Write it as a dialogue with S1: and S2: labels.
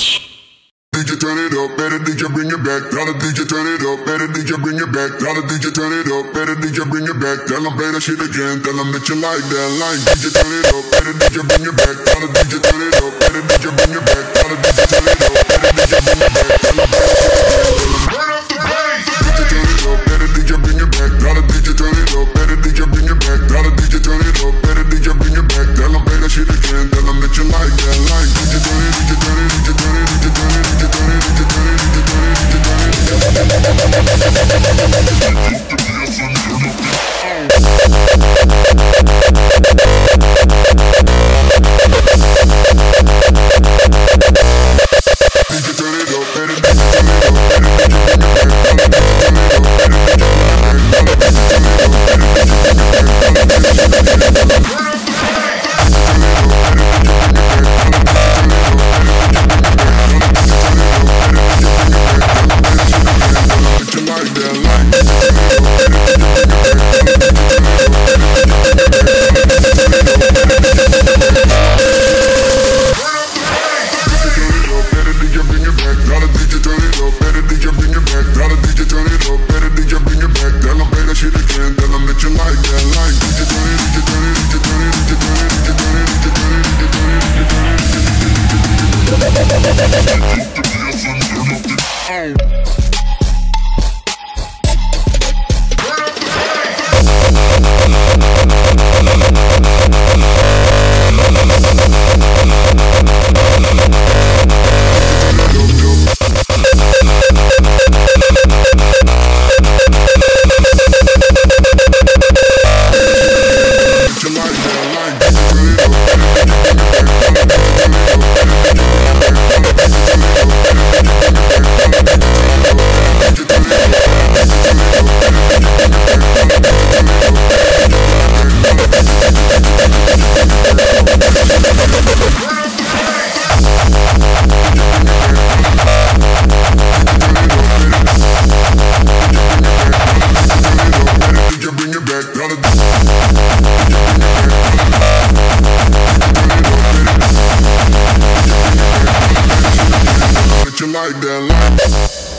S1: DJ turn it up, better DJ bring it back. Tell the DJ turn it up, better DJ bring it back. Tell the DJ turn it up, better DJ bring it back. Tell them play that shit again, tell them that you like that line. DJ turn it up, better DJ bring it back. Tell the DJ turn it up, better DJ bring it back. Tell the DJ turn it up, better DJ bring it back. Tell them play that shit again, turn up the bass. DJ turn it up, better DJ bring it back. Tell the DJ turn it up, better DJ bring it back. Tell the DJ turn it up, better DJ bring it back. Tell them play that shit again, tell them that you like that line. DJ turn London.